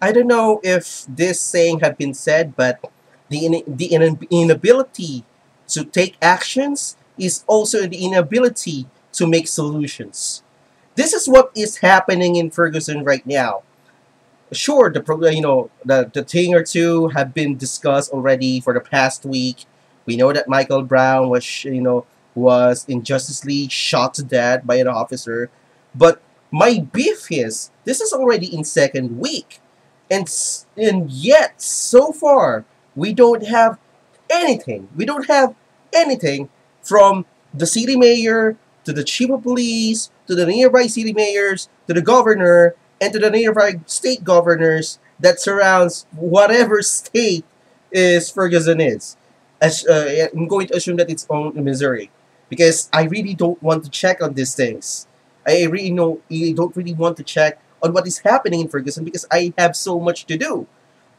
I don't know if this saying had been said, but the in, the in, inability to take actions is also the inability to make solutions. This is what is happening in Ferguson right now. Sure, the you know the the thing or two have been discussed already for the past week. We know that Michael Brown was you know was injustly shot to death by an officer, but my beef is this is already in second week, and and yet so far we don't have anything. We don't have anything from the city mayor to the chief of police to the nearby city mayors to the governor and to the nearby state governors that surrounds whatever state is Ferguson is. As, uh, I'm going to assume that it's on Missouri because I really don't want to check on these things. I really know I don't really want to check on what is happening in Ferguson because I have so much to do.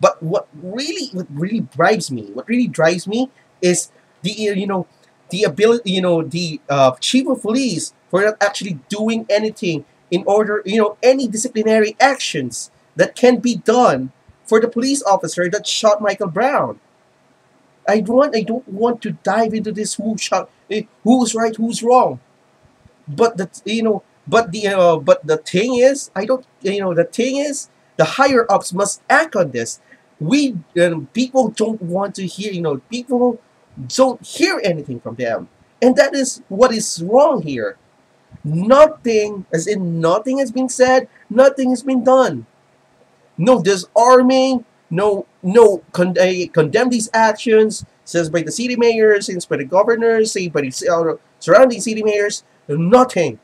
But what really what really drives me, what really drives me is the you know the ability you know the uh, chief of police for not actually doing anything in order you know any disciplinary actions that can be done for the police officer that shot Michael Brown. I don't want I don't want to dive into this who shot eh, who's right who's wrong. But the you know but the uh, but the thing is I don't you know the thing is the higher ups must act on this. We um, people don't want to hear you know people don't hear anything from them. And that is what is wrong here. Nothing, as in nothing has been said, nothing has been done. No disarming, no no con- uh, condemn these actions, says by the city mayors, says by the governors, say by the uh, surrounding city mayors, nothing.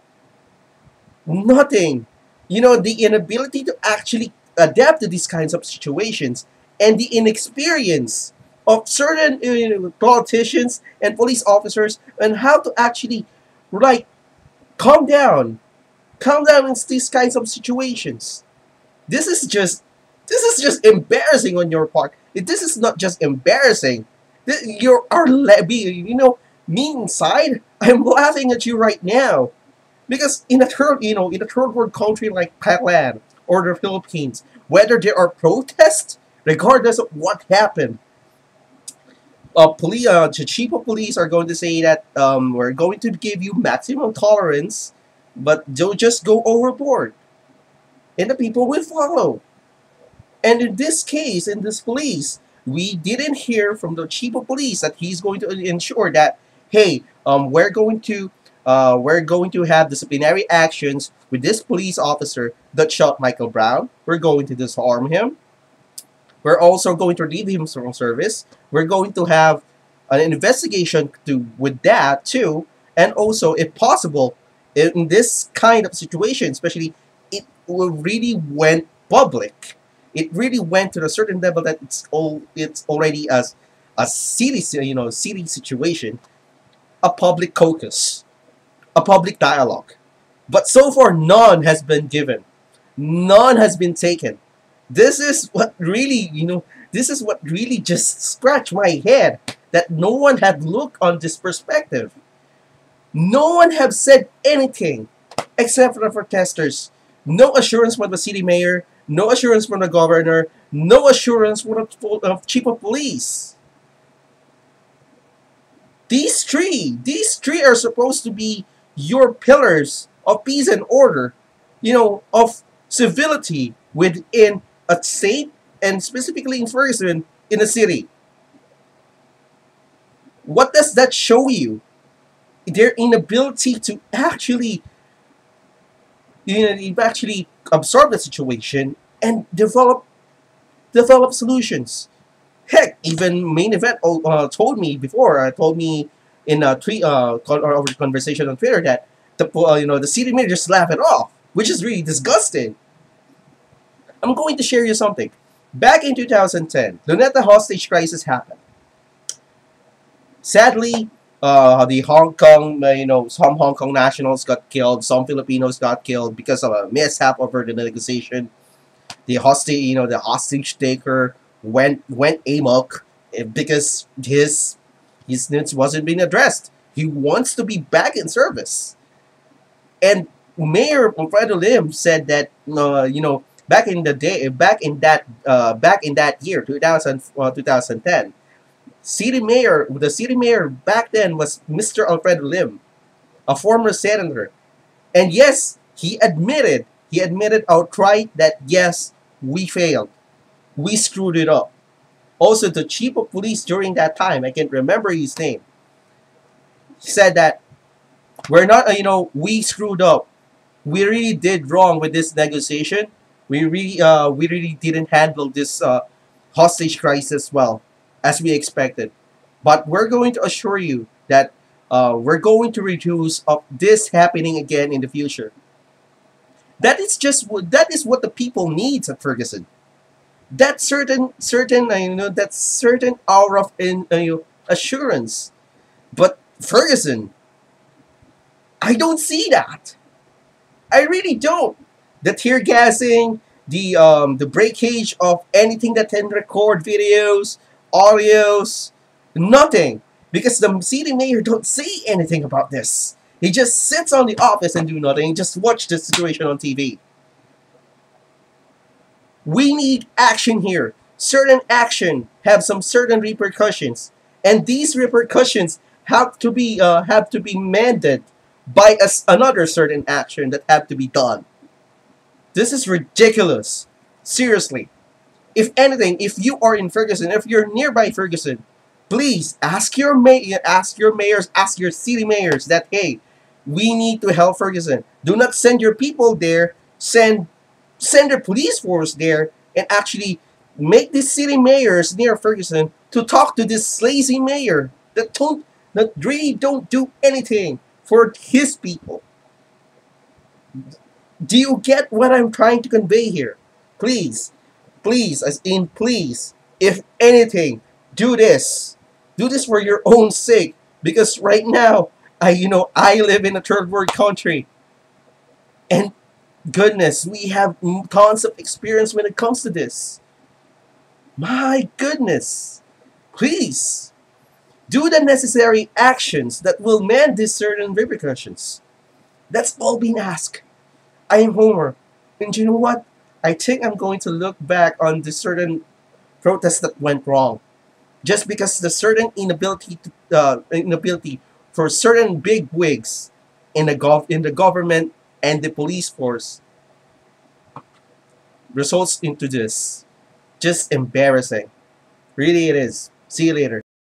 Nothing. You know, the inability to actually adapt to these kinds of situations and the inexperience of certain you know, politicians and police officers on how to actually like calm down. Calm down in these kinds of situations. This is just this is just embarrassing on your part. This is not just embarrassing. You're are you know me inside i'm laughing at you right now because in a third you know in a third world country like thailand or the philippines whether there are protests regardless of what happened uh, police, uh, the chief of police are going to say that um, we're going to give you maximum tolerance, but don't just go overboard. And the people will follow. And in this case, in this police, we didn't hear from the chief of police that he's going to ensure that, hey, um, we're going to uh, we're going to have disciplinary actions with this police officer that shot Michael Brown. We're going to disarm him. We're also going to relieve him from service. We're going to have an investigation to with that too, and also, if possible, in this kind of situation, especially, it really went public. It really went to a certain level that it's all it's already as a city, you know, city situation, a public caucus, a public dialogue. But so far, none has been given. None has been taken. This is what really, you know, this is what really just scratched my head that no one had looked on this perspective. No one have said anything except for the protesters. No assurance from the city mayor, no assurance from the governor, no assurance from the chief of police. These three, these three are supposed to be your pillars of peace and order, you know, of civility within a state and specifically in Ferguson in a city. What does that show you? Their inability to actually, you know, actually absorb the situation and develop develop solutions. Heck, even main event uh, told me before. Uh, told me in a tweet uh, or conversation on Twitter that the uh, you know the city mayor just laugh it off, which is really disgusting. I'm going to share you something. Back in 2010, Luneta hostage crisis happened. Sadly, uh, the Hong Kong, uh, you know, some Hong Kong nationals got killed, some Filipinos got killed because of a mishap over the negotiation. The hostage, you know, the hostage taker went went amok eh, because his his needs wasn't being addressed. He wants to be back in service, and Mayor Alfredo Lim said that uh, you know back in the day, back in that, uh, back in that year, 2000, uh, 2010, city mayor, the city mayor back then was Mr. Alfredo Lim, a former senator. And yes, he admitted, he admitted outright that yes, we failed. We screwed it up. Also, the chief of police during that time, I can't remember his name, said that we're not, you know, we screwed up. We really did wrong with this negotiation. We really, uh, we really didn't handle this uh, hostage crisis well, as we expected. But we're going to assure you that uh, we're going to reduce of this happening again in the future. That is just what that is what the people needs at Ferguson. That certain certain uh, you know that certain aura of in, uh, you assurance. But Ferguson, I don't see that. I really don't. The tear gassing, the um, the breakage of anything that can record videos, audios, nothing. Because the city mayor don't say anything about this. He just sits on the office and do nothing, just watch the situation on TV. We need action here. Certain action have some certain repercussions. And these repercussions have to be uh, have to be mended by a, another certain action that have to be done. This is ridiculous. Seriously. If anything, if you are in Ferguson, if you're nearby Ferguson, please ask your mayor, ask your mayors, ask your city mayors that hey, we need to help Ferguson. Do not send your people there. Send send the police force there and actually make the city mayors near Ferguson to talk to this lazy mayor that don't that really don't do anything for his people. Do you get what I'm trying to convey here? Please, please, as in please, if anything, do this. Do this for your own sake. Because right now, I you know, I live in a third world country. And goodness, we have tons of experience when it comes to this. My goodness. Please, do the necessary actions that will mend these certain repercussions. That's all being asked. I am Homer. And you know what? I think I'm going to look back on the certain protests that went wrong. Just because the certain inability to, uh, inability for certain big wigs in the gov in the government and the police force results into this. Just embarrassing. Really it is. See you later.